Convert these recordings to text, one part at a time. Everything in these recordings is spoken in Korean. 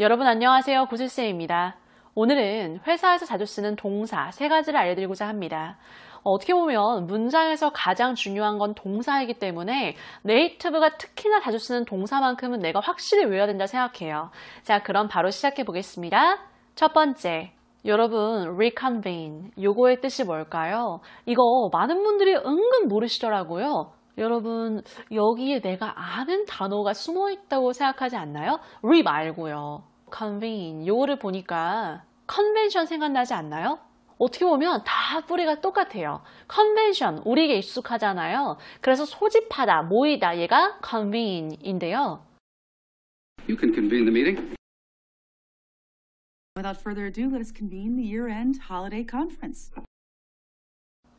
여러분 안녕하세요. 구슬쌤입니다. 오늘은 회사에서 자주 쓰는 동사 세 가지를 알려드리고자 합니다. 어떻게 보면 문장에서 가장 중요한 건 동사이기 때문에 네이티브가 특히나 자주 쓰는 동사만큼은 내가 확실히 외워야 된다 생각해요. 자, 그럼 바로 시작해 보겠습니다. 첫 번째, 여러분, reconvene. 요거의 뜻이 뭘까요? 이거 많은 분들이 은근 모르시더라고요. 여러분, 여기에 내가 아는 단어가 숨어 있다고 생각하지 않나요? re 말고요. Convene. 요거를 보니까 컨벤션 생각나지 않나요? 어떻게 보면 다 뿌리가 똑같아요. 컨벤션, 우리에게 익숙하잖아요. 그래서 소집하다, 모이다, 얘가 convene인데요. You can convene the meeting. Without further ado, let us convene the year-end holiday conference.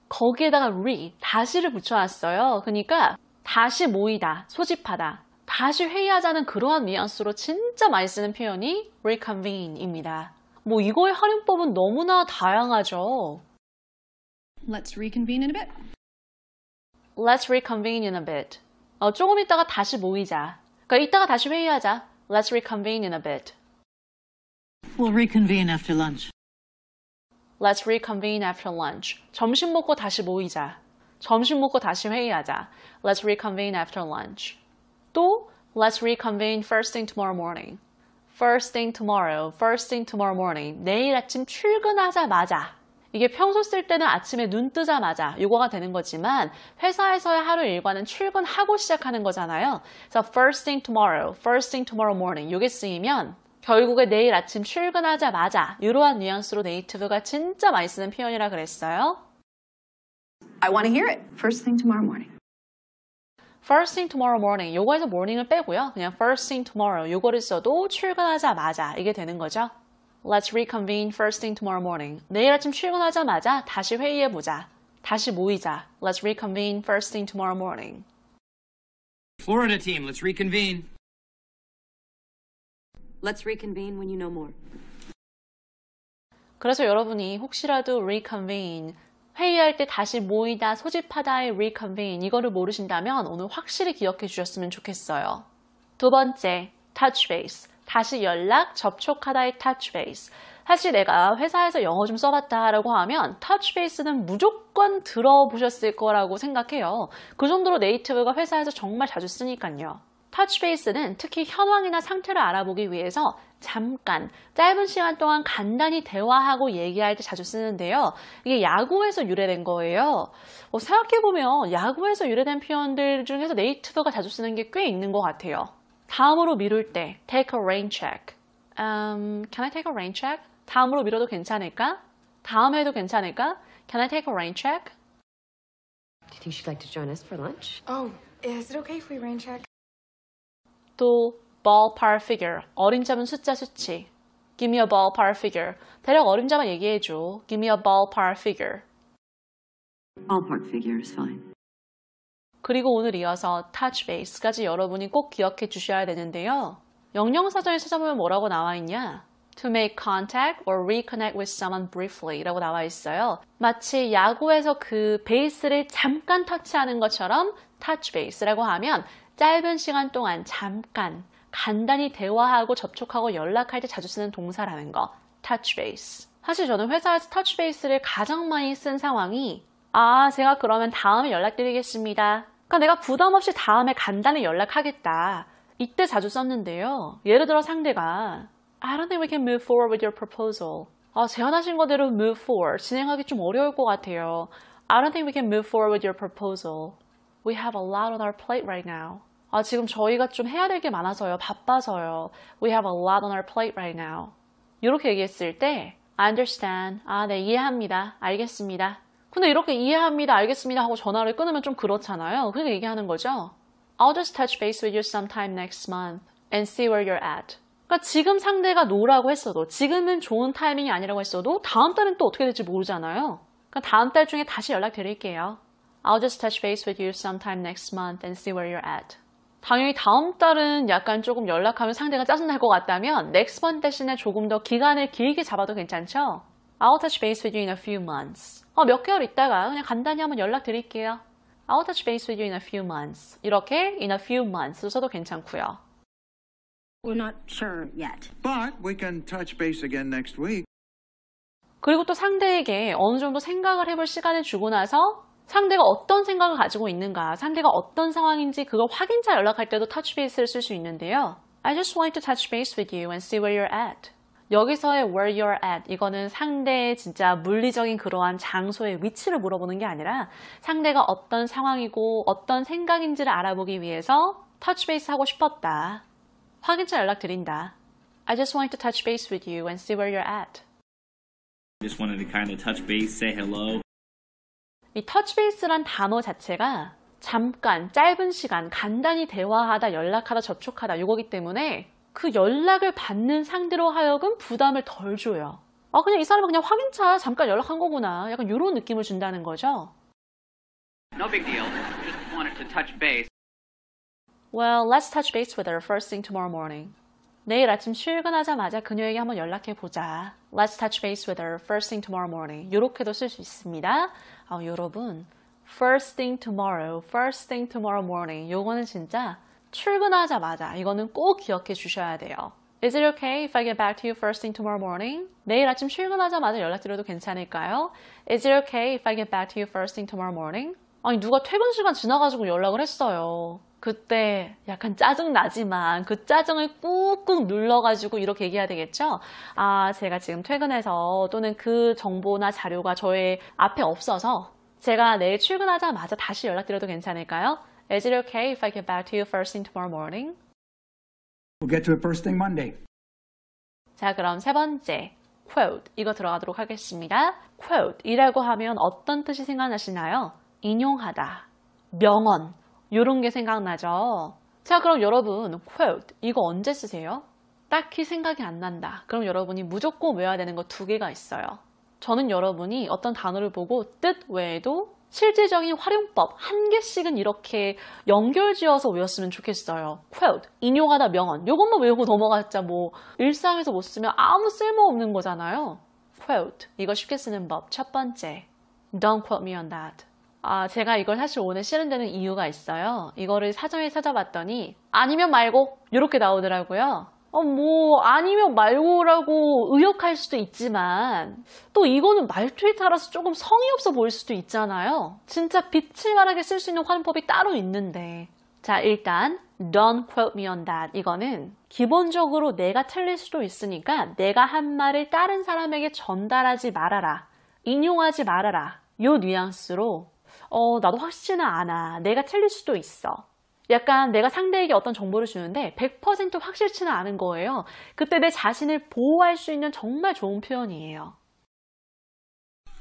거기에다가 re, 다시를 붙여놨어요. 그러니까 다시 모이다, 소집하다, 다시 회의하자는 그러한 뉘앙스로 진짜 많이 쓰는 표현이 reconvene입니다. 뭐 이거의 활용법은 너무나 다양하죠. Let's reconvene in a bit. Let's reconvene in a bit. 어, 조금 있다가 다시 모이자. 그러니까 이따가 다시 회의하자. Let's reconvene in a bit. We'll reconvene after lunch. Let's reconvene after lunch. 점심 먹고 다시 모이자. 점심 먹고 다시 회의하자. Let's reconvene after lunch. 또 Let's reconvene first thing tomorrow morning. First thing tomorrow, first thing tomorrow morning. 내일 아침 출근하자마자. 이게 평소 쓸 때는 아침에 눈 뜨자마자 요거가 되는 거지만 회사에서의 하루 일과는 출근하고 시작하는 거잖아요. 그래서 first thing tomorrow, first thing tomorrow morning 요게 쓰이면 결국에 내일 아침 출근하자마자 이러한 뉘앙스로 네이티브가 진짜 많이 쓰는 표현이라 그랬어요. I want to hear it. First thing tomorrow morning. First thing tomorrow morning. 요거에서 morning을 빼고요. 그냥 first thing tomorrow. 요거를 써도 출근하자마자 이게 되는 거죠. Let's reconvene first thing tomorrow morning. 내일 아침 출근하자마자 다시 회의해보자. 다시 모이자. Let's reconvene first thing tomorrow morning. Florida team, let's reconvene. Let's reconvene when you know more. 그래서 여러분이 혹시라도 reconvene, 회의할 때 다시 모이다, 소집하다의 reconvene 이거를 모르신다면 오늘 확실히 기억해 주셨으면 좋겠어요. 두 번째, touch base. 다시 연락, 접촉하다의 touch base. 사실 내가 회사에서 영어 좀 써봤다라고 하면 touch base는 무조건 들어보셨을 거라고 생각해요. 그 정도로 네이티브가 회사에서 정말 자주 쓰니까요. Touch base는 특히 현황이나 상태를 알아보기 위해서 잠깐, 짧은 시간 동안 간단히 대화하고 얘기할 때 자주 쓰는데요. 이게 야구에서 유래된 거예요. 어, 생각해보면 야구에서 유래된 표현들 중에서 네이티브가 자주 쓰는 게 꽤 있는 것 같아요. 다음으로 미룰 때 take a rain check. Um, can I take a rain check? 다음으로 미뤄도 괜찮을까? 다음 해도 괜찮을까? Can I take a rain check? Do you think she'd like to join us for lunch? Oh, is it okay if we rain check? 또 ballpark figure, 어림잡은 숫자 수치. Give me a ballpark figure. 대략 어림잡아 얘기해줘. Give me a ballpark figure. Ballpark figure is fine. 그리고 오늘 이어서 touch base까지 여러분이 꼭 기억해 주셔야 되는데요. 영영사전에 찾아보면 뭐라고 나와 있냐? To make contact or reconnect with someone briefly 라고 나와 있어요. 마치 야구에서 그 베이스를 잠깐 터치하는 것처럼 touch base라고 하면 짧은 시간 동안 잠깐 간단히 대화하고 접촉하고 연락할 때 자주 쓰는 동사라는 거. touch base. 사실 저는 회사에서 touch base를 가장 많이 쓴 상황이 아, 제가 그러면 다음에 연락드리겠습니다. 그러니까 내가 부담 없이 다음에 간단히 연락하겠다. 이때 자주 썼는데요. 예를 들어 상대가 I don't think we can move forward with your proposal. 아, 제안하신 거대로 move forward. 진행하기 좀 어려울 것 같아요. I don't think we can move forward with your proposal. We have a lot on our plate right now. 아, 지금 저희가 좀 해야 될 게 많아서요. 바빠서요. We have a lot on our plate right now. 이렇게 얘기했을 때 I understand. 아, 네, 이해합니다. 알겠습니다. 근데 이렇게 이해합니다, 알겠습니다 하고 전화를 끊으면 좀 그렇잖아요. 그러니까 얘기하는 거죠. I'll just touch base with you sometime next month and see where you're at. 그러니까 지금 상대가 노라고 했어도 지금은 좋은 타이밍이 아니라고 했어도 다음 달은 또 어떻게 될지 모르잖아요. 그러니까 다음 달 중에 다시 연락드릴게요. I'll just touch base with you sometime next month and see where you're at. 당연히 다음 달은 약간 조금 연락하면 상대가 짜증날 것 같다면 next month 대신에 조금 더 기간을 길게 잡아도 괜찮죠? I'll touch base with you in a few months. 어, 몇 개월 있다가 그냥 간단히 한번 연락드릴게요. I'll touch base with you in a few months. 이렇게 in a few months 써도 괜찮고요. We're not sure yet. But we can touch base again next week. 그리고 또 상대에게 어느 정도 생각을 해볼 시간을 주고 나서 상대가 어떤 생각을 가지고 있는가, 상대가 어떤 상황인지 그걸 확인차 연락할 때도 touch base를 쓸 수 있는데요. I just want to touch base with you and see where you're at. 여기서의 where you're at 이거는 상대의 진짜 물리적인 그러한 장소의 위치를 물어보는 게 아니라 상대가 어떤 상황이고 어떤 생각인지를 알아보기 위해서 touch base 하고 싶었다. 확인차 연락 드린다. I just want to touch base with you and see where you're at. Just wanted to kind of touch base, say hello. 이 touch base란 단어 자체가 잠깐, 짧은 시간, 간단히 대화하다, 연락하다, 접촉하다 이거기 때문에 그 연락을 받는 상대로 하여금 부담을 덜 줘요. 아, 그냥 이 사람은 그냥 확인차 잠깐 연락한 거구나. 약간 이런 느낌을 준다는 거죠. No big deal. Just wanted to touch base. Well, let's touch base with her first thing tomorrow morning. 내일 아침 출근하자마자 그녀에게 한번 연락해 보자. Let's touch base with her first thing tomorrow morning. 이렇게도 쓸 수 있습니다. 아, 여러분, first thing tomorrow, first thing tomorrow morning. 요거는 진짜 출근하자마자 이거는 꼭 기억해 주셔야 돼요. Is it okay if I get back to you first thing tomorrow morning? 내일 아침 출근하자마자 연락드려도 괜찮을까요? Is it okay if I get back to you first thing tomorrow morning? 아니 누가 퇴근 시간 지나가지고 연락을 했어요. 그때 약간 짜증 나지만 그 짜증을 꾹꾹 눌러가지고 이렇게 얘기해야 되겠죠? 아, 제가 지금 퇴근해서 또는 그 정보나 자료가 저의 앞에 없어서 제가 내일 출근하자마자 다시 연락드려도 괜찮을까요? Is it okay if I get back to you first thing tomorrow morning? We'll get to it first thing Monday. 자, 그럼 세 번째. quote. 이거 들어가도록 하겠습니다. quote. 이라고 하면 어떤 뜻이 생각나시나요? 인용하다. 명언. 요런 게 생각나죠? 자, 그럼 여러분, quote. 이거 언제 쓰세요? 딱히 생각이 안 난다. 그럼 여러분이 무조건 외워야 되는 거 두 개가 있어요. 저는 여러분이 어떤 단어를 보고 뜻 외에도 실질적인 활용법 한 개씩은 이렇게 연결지어서 외웠으면 좋겠어요. quote, 인용하다 명언. 요것만 외우고 넘어갔자 뭐 일상에서 못 쓰면 아무 쓸모없는 거잖아요. quote, 이거 쉽게 쓰는 법. 첫 번째, don't quote me on that. 아, 제가 이걸 사실 오늘 실현되는 이유가 있어요. 이거를 사전에 찾아봤더니 아니면 말고 이렇게 나오더라고요. 어, 뭐 아니면 말고라고 의역할 수도 있지만 또 이거는 말투에 따라서 조금 성의 없어 보일 수도 있잖아요. 진짜 빛을만하게 쓸 수 있는 활용법이 따로 있는데 자 일단 don't quote me on that 이거는 기본적으로 내가 틀릴 수도 있으니까 내가 한 말을 다른 사람에게 전달하지 말아라 인용하지 말아라 요 뉘앙스로 어 나도 확실치는 않아 내가 틀릴 수도 있어 약간 내가 상대에게 어떤 정보를 주는데 100% 확실치는 않은 거예요. 그때 내 자신을 보호할 수 있는 정말 좋은 표현이에요.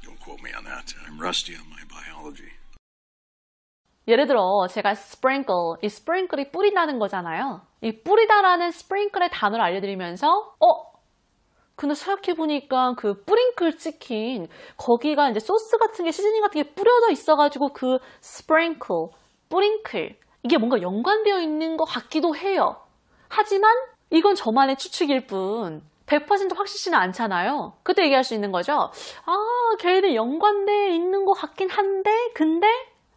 Don't quote me on that. I'm rusty on my biology. 예를 들어 제가 sprinkle, 이 sprinkle이 뿌린다는 거잖아요. 이 뿌리다라는 sprinkl의 단어를 알려드리면서 어? 근데 생각해보니까 그 뿌링클 치킨 거기가 이제 소스 같은 게 시즈닝 같은 게 뿌려져 있어가지고 그 sprinkle, 뿌링클 이게 뭔가 연관되어 있는 것 같기도 해요. 하지만 이건 저만의 추측일 뿐 100% 확실치는 않잖아요. 그때 얘기할 수 있는 거죠. 아, 걔는 연관되어 있는 것 같긴 한데 근데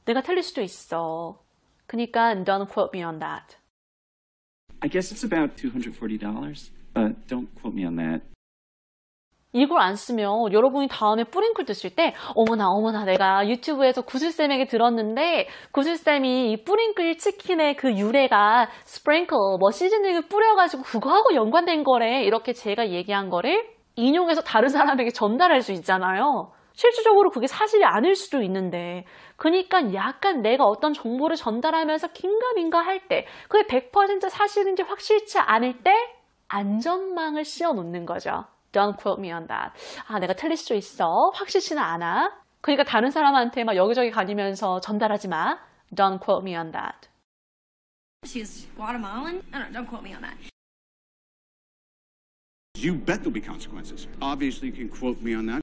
내가 틀릴 수도 있어. 그니까 don't quote me on that. I guess it's about $240, but don't quote me on that. 이걸 안 쓰면 여러분이 다음에 뿌링클 드실 때 어머나 어머나 내가 유튜브에서 구슬쌤에게 들었는데 구슬쌤이 이 뿌링클 치킨의 그 유래가 스프링클 뭐 시즈닝을 뿌려가지고 그거하고 연관된 거래 이렇게 제가 얘기한 거를 인용해서 다른 사람에게 전달할 수 있잖아요. 실질적으로 그게 사실이 아닐 수도 있는데 그러니까 약간 내가 어떤 정보를 전달하면서 긴가민가 할 때 그게 100% 사실인지 확실치 않을 때 안전망을 씌워 놓는 거죠. Don't quote me on that. 아, 내가 틀릴 수도 있어. 확실치는 않아. 그러니까 다른 사람한테 막 여기저기 가리면서 전달하지 마. Don't quote me on that. She's Guatemalan? No, no, don't quote me on that. You bet there'll be consequences. Obviously, you can quote me on that.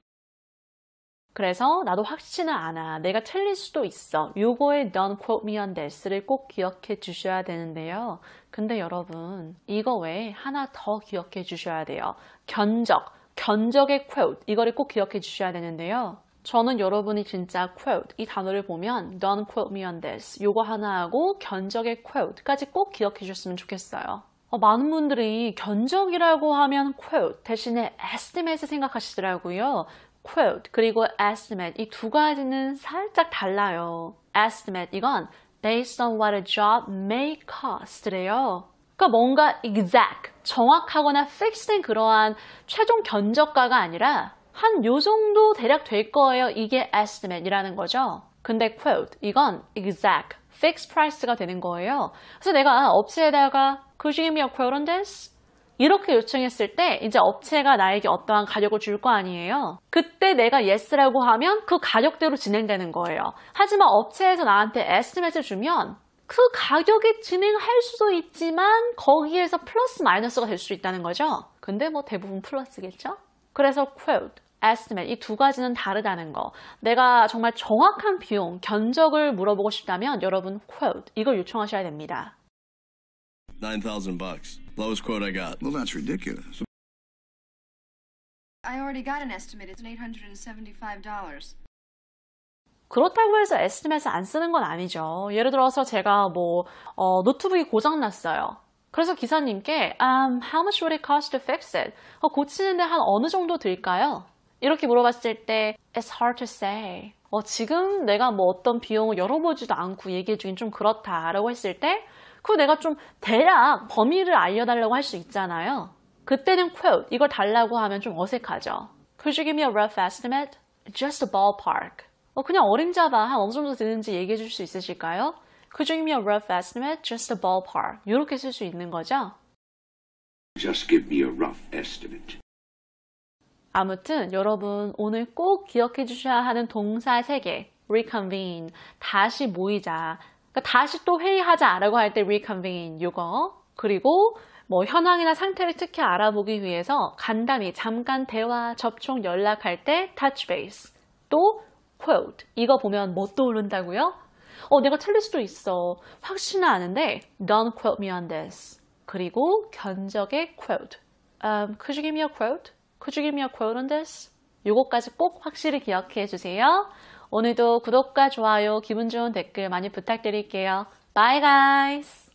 그래서 나도 확실치는 않아. 내가 틀릴 수도 있어. 요거에 don't quote me on this를 꼭 기억해 주셔야 되는데요. 근데 여러분, 이거 외에 하나 더 기억해 주셔야 돼요. 견적, 견적의 quote. 이거를 꼭 기억해 주셔야 되는데요. 저는 여러분이 진짜 quote 이 단어를 보면 don't quote me on this 요거 하나하고 견적의 quote까지 꼭 기억해 주셨으면 좋겠어요. 어, 많은 분들이 견적이라고 하면 quote 대신에 estimate을 생각하시더라고요. Quote 그리고 estimate 이 두 가지는 살짝 달라요. estimate 이건 based on what a job may cost래요. 그러니까 뭔가 exact, 정확하거나 fix된 그러한 최종 견적가가 아니라 한 요 정도 대략 될 거예요. 이게 estimate이라는 거죠. 근데 quote 이건 exact, fixed price가 되는 거예요. 그래서 내가 업체에다가 could you give me a quote on this? 이렇게 요청했을 때 이제 업체가 나에게 어떠한 가격을 줄 거 아니에요. 그때 내가 yes라고 하면 그 가격대로 진행되는 거예요. 하지만 업체에서 나한테 estimate을 주면 그 가격에 진행할 수도 있지만 거기에서 플러스 마이너스가 될 수 있다는 거죠. 근데 뭐 대부분 플러스겠죠? 그래서 quote, estimate 이 두 가지는 다르다는 거. 내가 정말 정확한 비용, 견적을 물어보고 싶다면 여러분 quote 이걸 요청하셔야 됩니다. 9,000 bucks. Lowest quote I got. Well, that's ridiculous. I already got an estimate. It's $875. 그렇다고 해서 estimate을 안 쓰는 건 아니죠. 예를 들어서 제가 뭐 어, 노트북이 고장 났어요. 그래서 기사님께 um, how much would it cost to fix it? 어, 고치는데 한 어느 정도 들까요? 이렇게 물어봤을 때 it's hard to say. 어, 지금 내가 뭐 어떤 비용을 열어보지도 않고 얘기해 주긴 좀 그렇다라고 했을 때 그 내가 좀 대략 범위를 알려달라고 할 수 있잖아요. 그때는 quote 이걸 달라고 하면 좀 어색하죠. Could you give me a rough estimate? Just a ballpark. 어, 그냥 어림잡아 한 어느 정도 드는지 얘기해 줄 수 있으실까요? Could you give me a rough estimate? Just a ballpark. 이렇게 쓸 수 있는 거죠. Just give me a rough estimate. 아무튼 여러분 오늘 꼭 기억해 주셔야 하는 동사 3개. reconvene, 다시 모이자. 그러니까 다시 또 회의하자라고 할 때 reconvene 이거. 그리고 뭐 현황이나 상태를 특히 알아보기 위해서 간단히 잠깐 대화, 접촉, 연락할 때 touch base. 또 quote. 이거 보면 뭐 떠오른다고요? 어, 내가 틀릴 수도 있어. 확신은 아는데 don't quote me on this. 그리고 견적의 quote. Um, could you give me a quote? Could you give me a quote on this? 요거까지 꼭 확실히 기억해 주세요. 오늘도 구독과 좋아요, 기분 좋은 댓글 많이 부탁드릴게요. Bye guys!